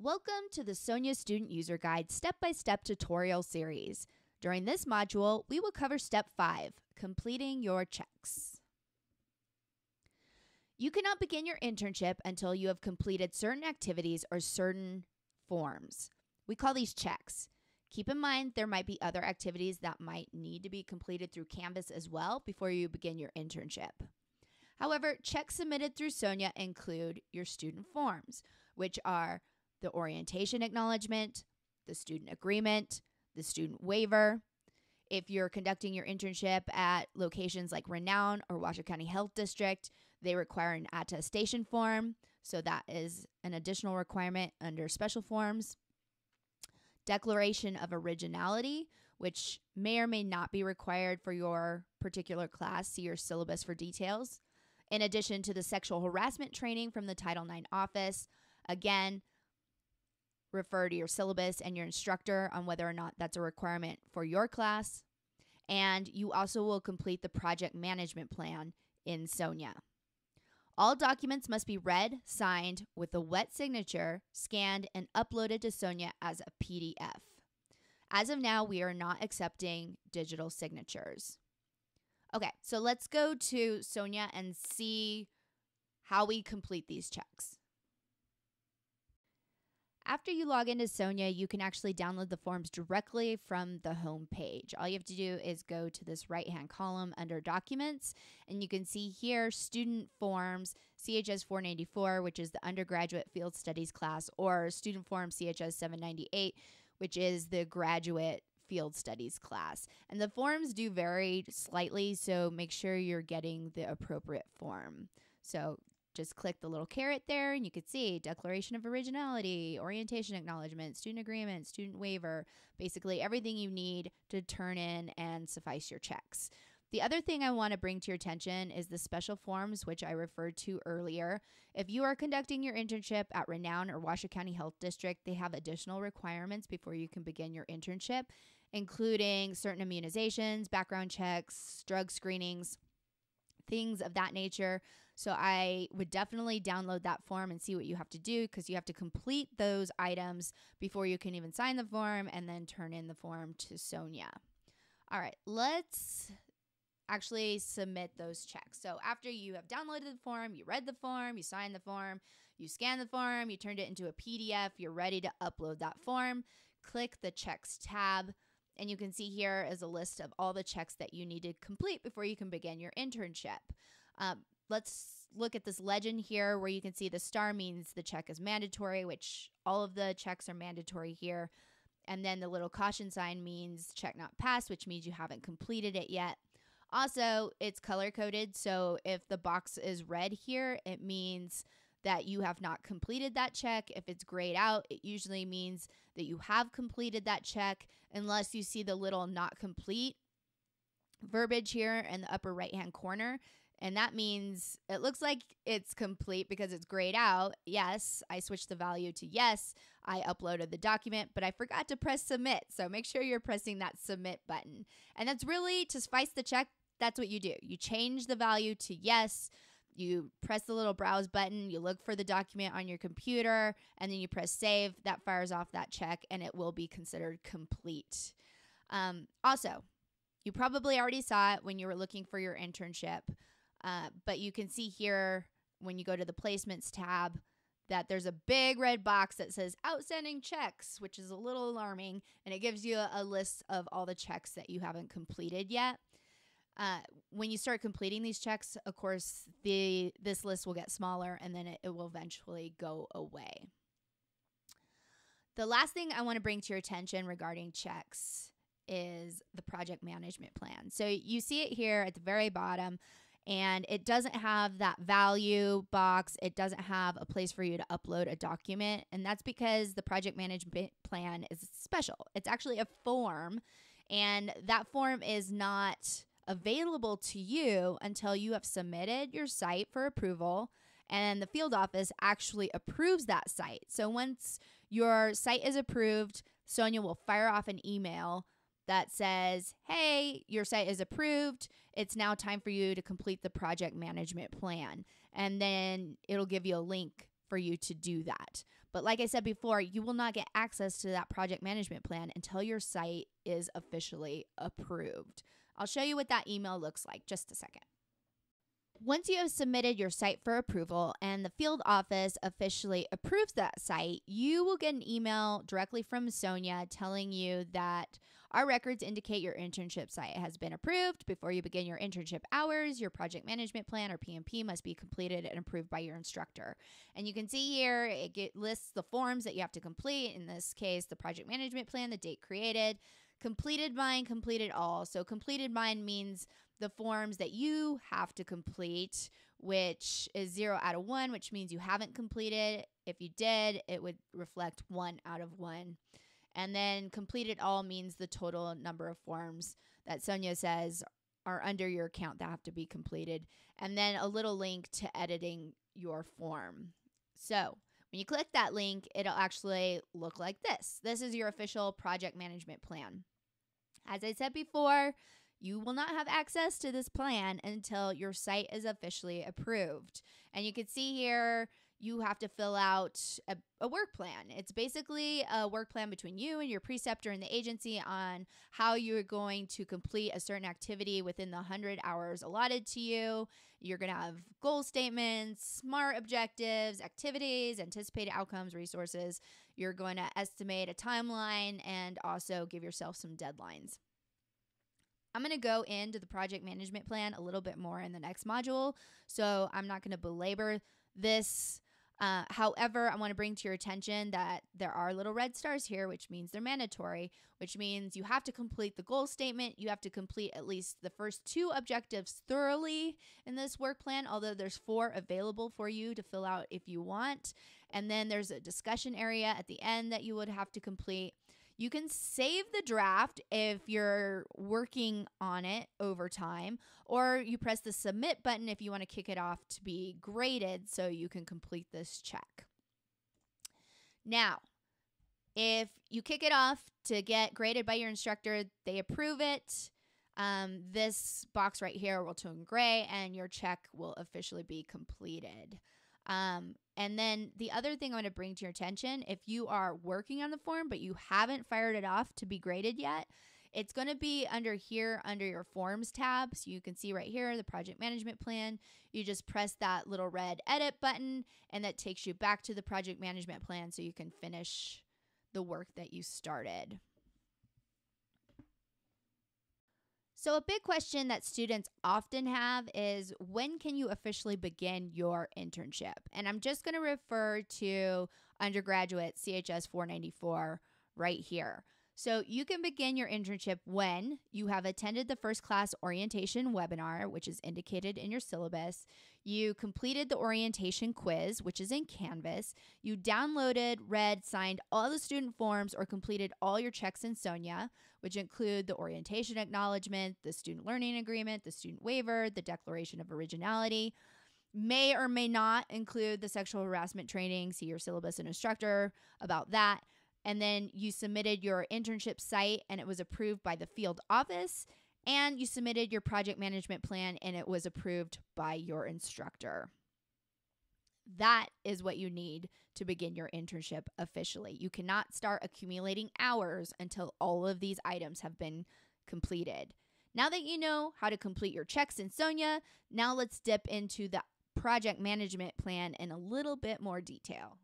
Welcome to the Sonia Student User Guide step by step tutorial series. During this module, we will cover step 5 completing your checks. You cannot begin your internship until you have completed certain activities or certain forms. We call these checks. Keep in mind there might be other activities that might need to be completed through Canvas as well before you begin your internship. However, checks submitted through Sonia include your student forms, which are the orientation acknowledgement, the student agreement, the student waiver. If you're conducting your internship at locations like Renown or Washoe County Health District, they require an attestation form. So that is an additional requirement under special forms. Declaration of originality, which may or may not be required for your particular class. See your syllabus for details. In addition to the sexual harassment training from the Title IX office, again, refer to your syllabus and your instructor on whether or not that's a requirement for your class. And you also will complete the project management plan in Sonia. All documents must be read, signed with a wet signature, scanned, and uploaded to Sonia as a PDF. As of now, we are not accepting digital signatures. Okay, so let's go to Sonia and see how we complete these checks. After you log into Sonia, you can actually download the forms directly from the home page. All you have to do is go to this right hand column under Documents, and you can see here Student Forms CHS 494, which is the undergraduate field studies class, or Student Form CHS 798, which is the graduate field studies class. And the forms do vary slightly, so make sure you're getting the appropriate form. So just click the little caret there and you could see declaration of originality, orientation acknowledgement, student agreement, student waiver, basically everything you need to turn in and suffice your checks. The other thing I want to bring to your attention is the special forms, which I referred to earlier. If you are conducting your internship at Renown or Washoe County Health District, they have additional requirements before you can begin your internship, including certain immunizations, background checks, drug screenings, things of that nature. So I would definitely download that form and see what you have to do because you have to complete those items before you can even sign the form and then turn in the form to Sonia. All right, let's actually submit those checks. So after you have downloaded the form, you read the form, you signed the form, you scanned the form, you turned it into a PDF, you're ready to upload that form. Click the checks tab. And you can see here is a list of all the checks that you need to complete before you can begin your internship. Um, let's look at this legend here where you can see the star means the check is mandatory, which all of the checks are mandatory here. And then the little caution sign means check not passed, which means you haven't completed it yet. Also, it's color coded. So if the box is red here, it means that you have not completed that check. If it's grayed out, it usually means that you have completed that check, unless you see the little not complete verbiage here in the upper right hand corner. And that means it looks like it's complete because it's grayed out. Yes, I switched the value to yes. I uploaded the document, but I forgot to press submit. So make sure you're pressing that submit button. And that's really to suffice the check. That's what you do. You change the value to yes. You press the little browse button, you look for the document on your computer, and then you press save. That fires off that check and it will be considered complete. Um, also, you probably already saw it when you were looking for your internship. Uh, but you can see here when you go to the placements tab that there's a big red box that says outstanding checks, which is a little alarming, and it gives you a, a list of all the checks that you haven't completed yet. Uh, when you start completing these checks, of course, the this list will get smaller, and then it, it will eventually go away. The last thing I want to bring to your attention regarding checks is the project management plan. So you see it here at the very bottom and it doesn't have that value box. It doesn't have a place for you to upload a document. And that's because the project management plan is special. It's actually a form, and that form is not available to you until you have submitted your site for approval and the field office actually approves that site. So once your site is approved, Sonia will fire off an email that says, hey, your site is approved. It's now time for you to complete the project management plan. And then it'll give you a link for you to do that. But like I said before, you will not get access to that project management plan until your site is officially approved. I'll show you what that email looks like just a second. Once you have submitted your site for approval and the field office officially approves that site, you will get an email directly from Sonia telling you that our records indicate your internship site has been approved. Before you begin your internship hours, your project management plan or PMP must be completed and approved by your instructor. And you can see here it get, lists the forms that you have to complete. In this case, the project management plan, the date created, completed mine, completed all. So completed mine means the forms that you have to complete, which is zero out of one, which means you haven't completed. If you did, it would reflect one out of one. And then completed all means the total number of forms that Sonia says are under your account that have to be completed. And then a little link to editing your form. So when you click that link, it'll actually look like this. This is your official project management plan. As I said before, you will not have access to this plan until your site is officially approved. And you can see here, you have to fill out a, a, work plan. It's basically a work plan between you and your preceptor and the agency on how you're going to complete a certain activity within the 100 hours allotted to you. You're going to have goal statements, SMART objectives, activities, anticipated outcomes, resources. You're going to estimate a timeline and also give yourself some deadlines. I'm going to go into the project management plan a little bit more in the next module. So I'm not going to belabor this. Uh, however, I want to bring to your attention that there are little red stars here, which means they're mandatory, which means you have to complete the goal statement. You have to complete at least the first two objectives thoroughly in this work plan, although there's four available for you to fill out if you want. And then there's a discussion area at the end that you would have to complete. You can save the draft if you're working on it over time, or you press the submit button if you want to kick it off to be graded so you can complete this check. Now, if you kick it off to get graded by your instructor, they approve it. Um, this box right here will turn gray and your check will officially be completed. Um, and then the other thing I want to bring to your attention if you are working on the form but you haven't fired it off to be graded yet, it's going to be under here under your forms tab. So you can see right here the project management plan. You just press that little red edit button and that takes you back to the project management plan so you can finish the work that you started. So, a big question that students often have is when can you officially begin your internship? And I'm just going to refer to undergraduate CHS 494 right here. So you can begin your internship when you have attended the first class orientation webinar, which is indicated in your syllabus. You completed the orientation quiz, which is in Canvas. You downloaded, read, signed all the student forms, or completed all your checks in Sonia, which include the orientation acknowledgement, the student learning agreement, the student waiver, the declaration of originality may or may not include the sexual harassment training. See your syllabus and instructor about that and then you submitted your internship site and it was approved by the field office and you submitted your project management plan and it was approved by your instructor. That is what you need to begin your internship officially. You cannot start accumulating hours until all of these items have been completed. Now that you know how to complete your checks in Sonia, now let's dip into the project management plan in a little bit more detail.